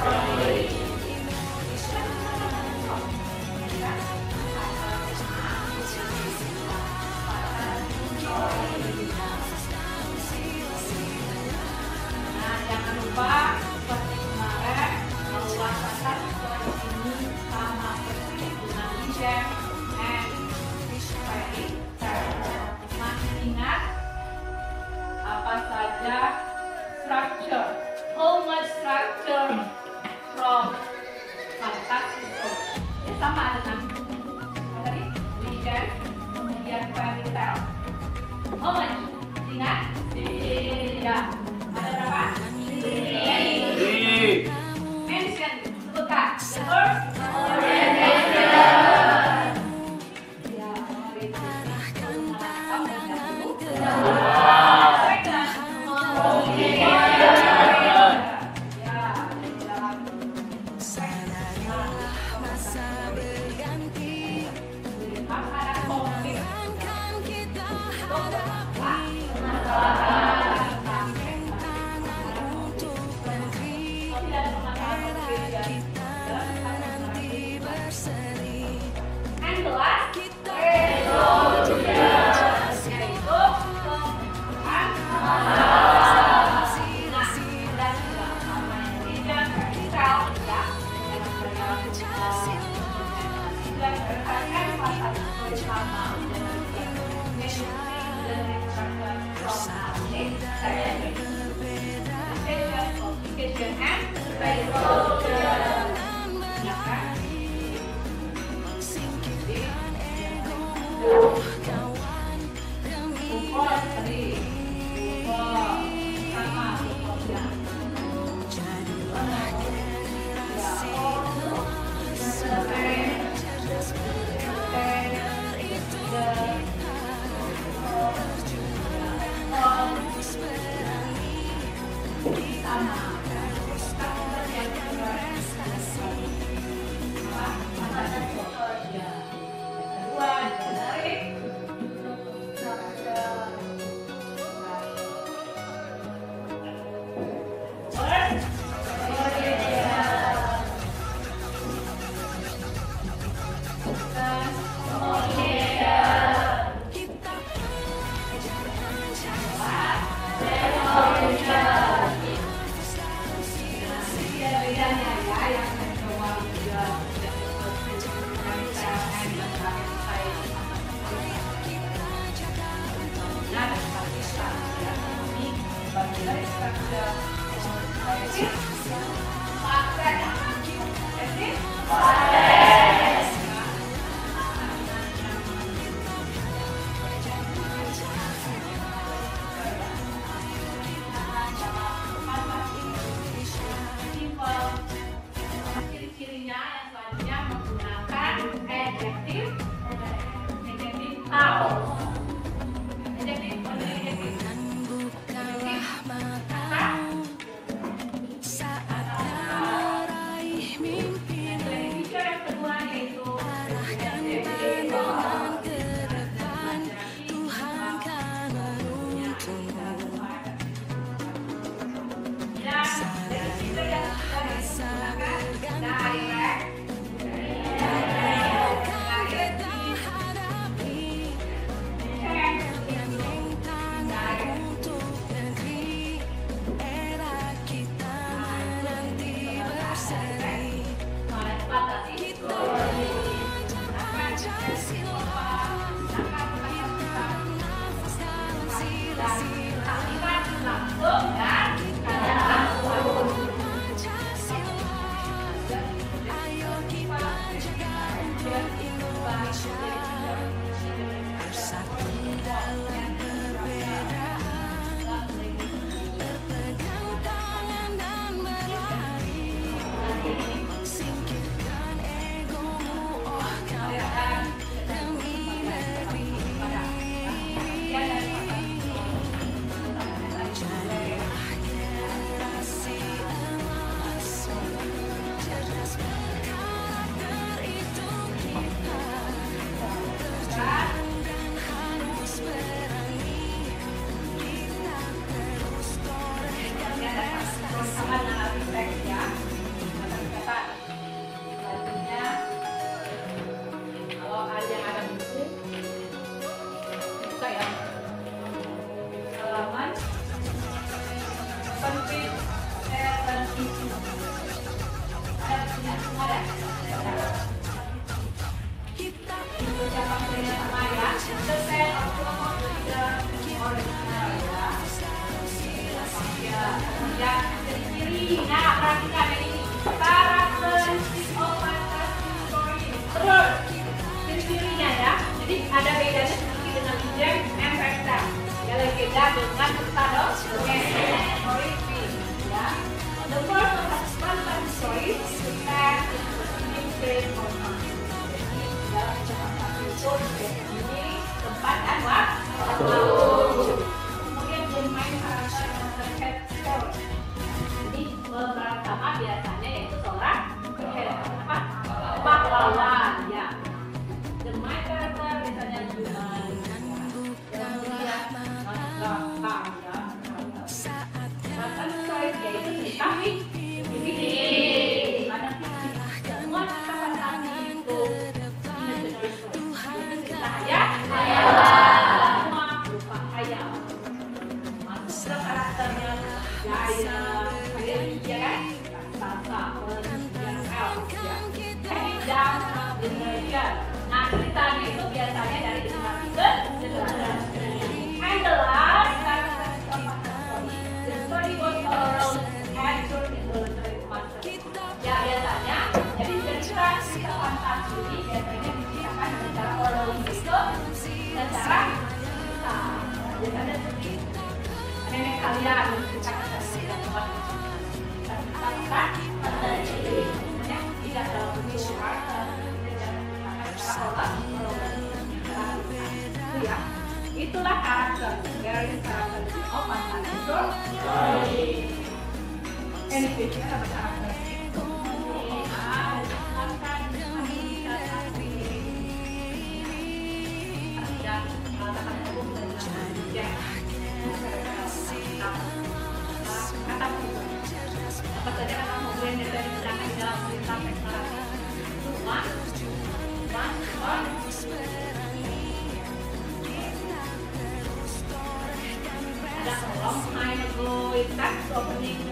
Amin. Soak.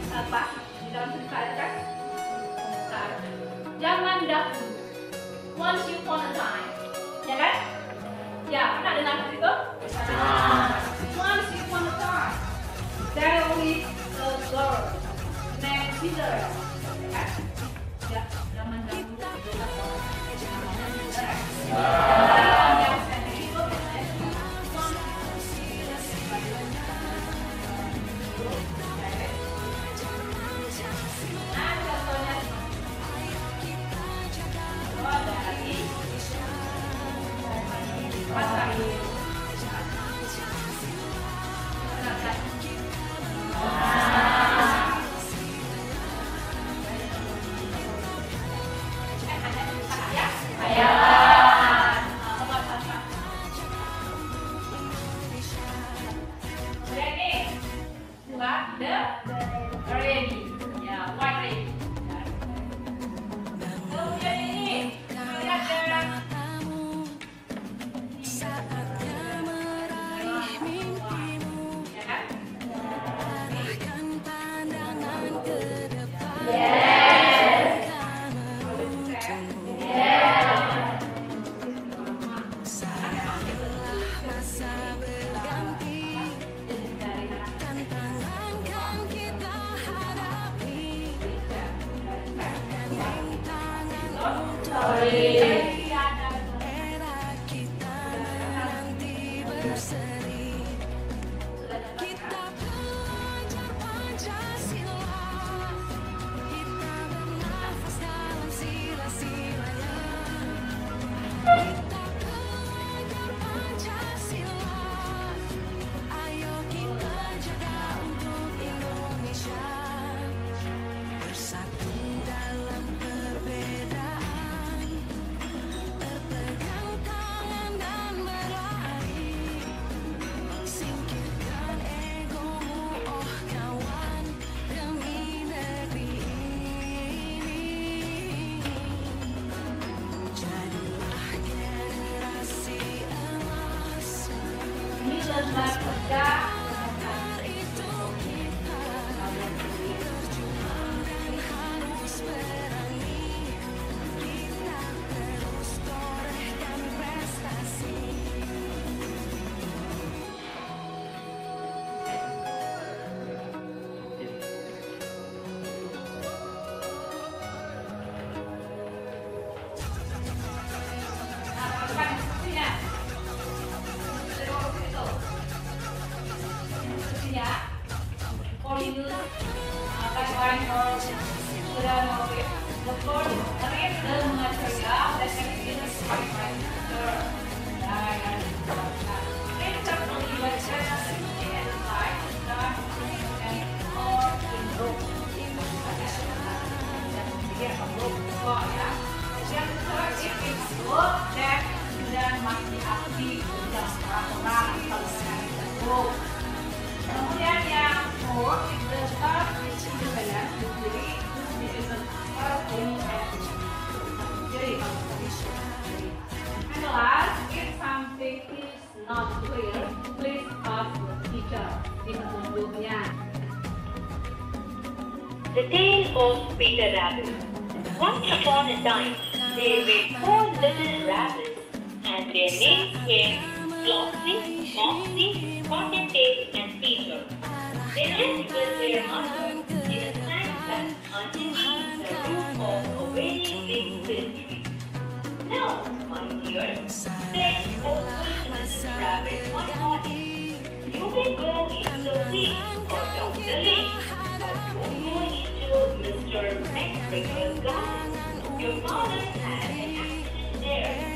Yang fourth is the start independent jadi this is the start own jadi and last if something is not clear please ask the teacher ini petunjuknya The Tale of Peter Rabbit. Once upon a time, there were four little rabbits, their names were Flopsy, Mopsy, and Peter. They lived with their mother in a sandpit underneath the roof of a very big tree. Now, my dear, said old Mrs. Rabbit one morning, you may go into the woods or down the lake, but don't go into Mr. McGregor's garden. Your father had an accident there.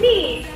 Peter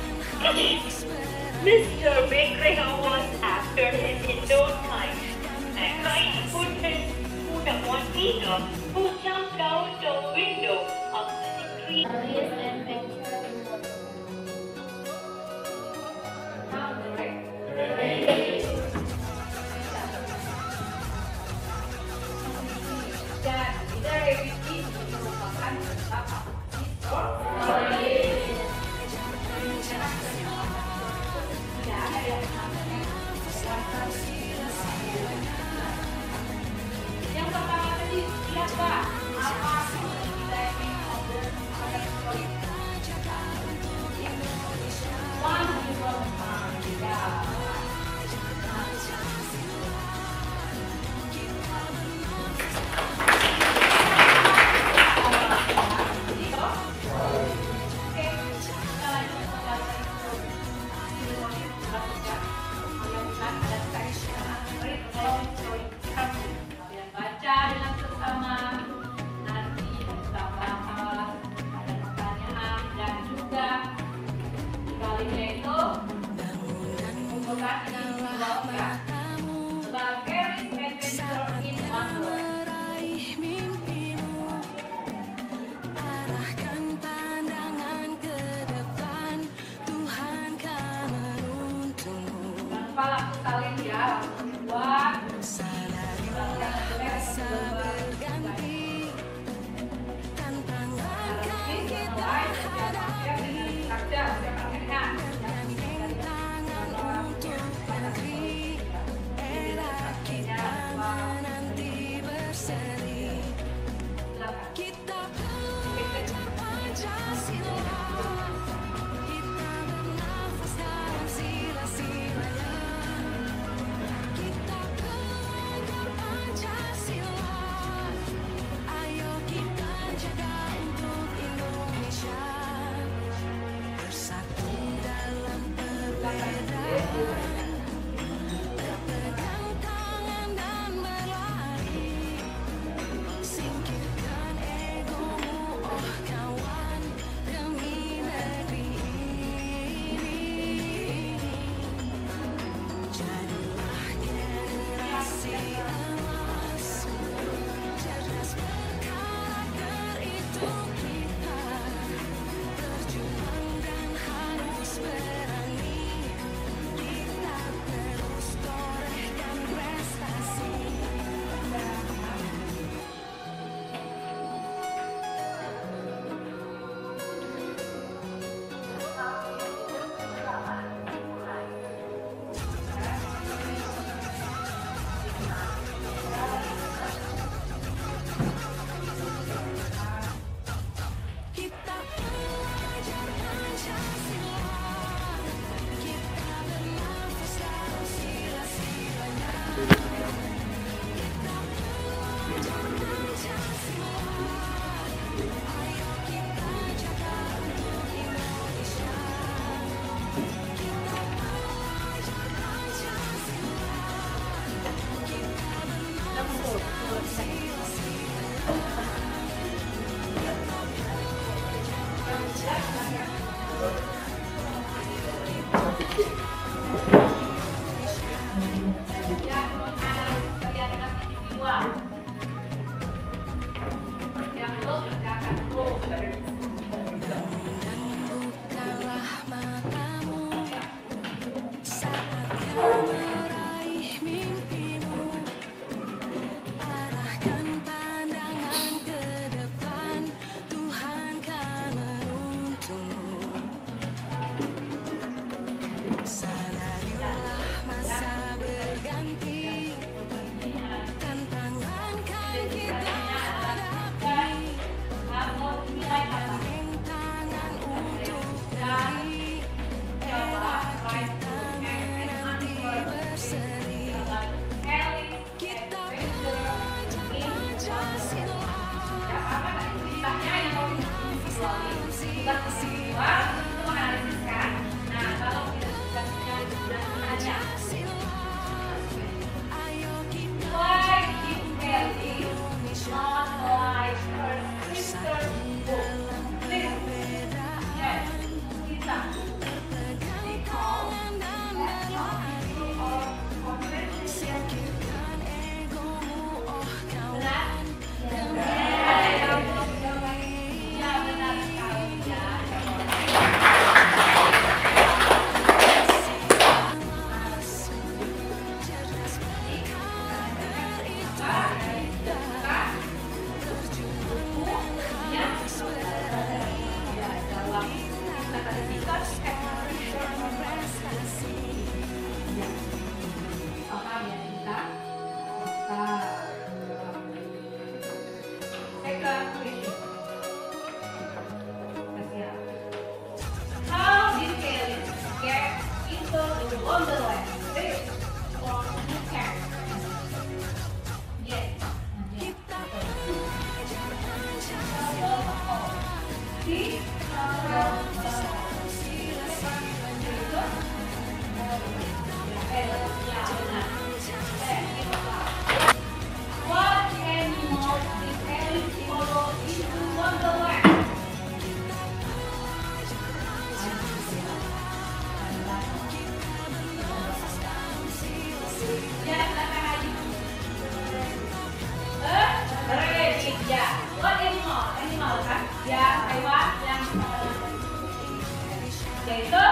Este, de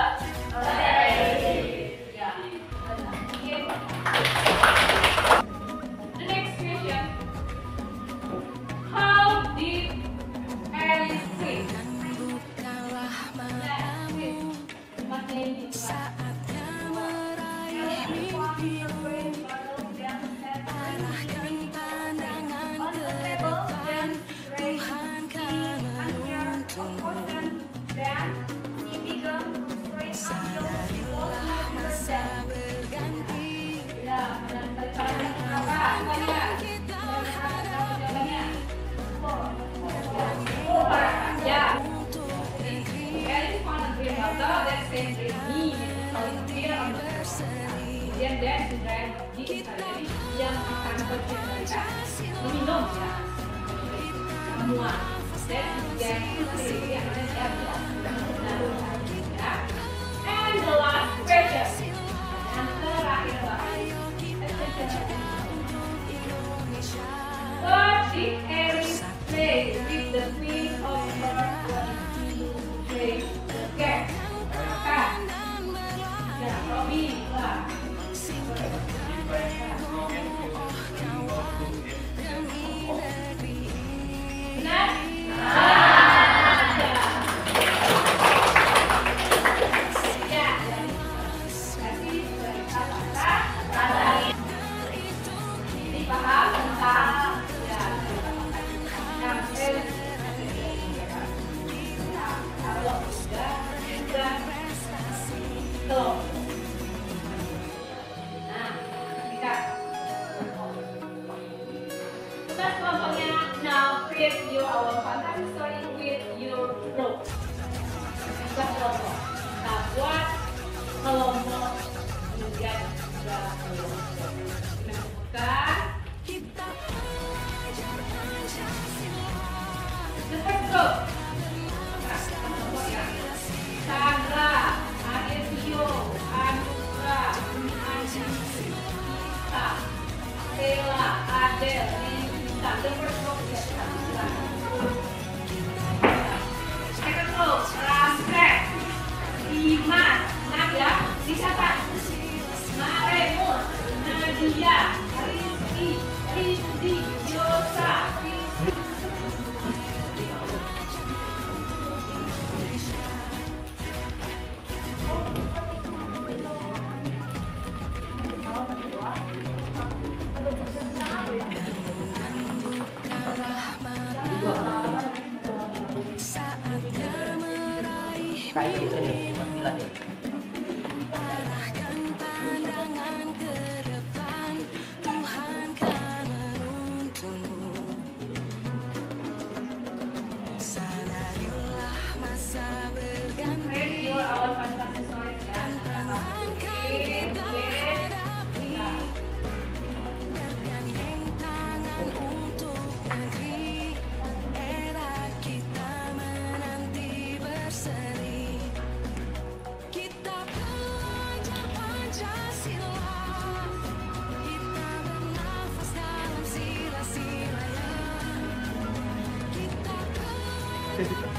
谢谢。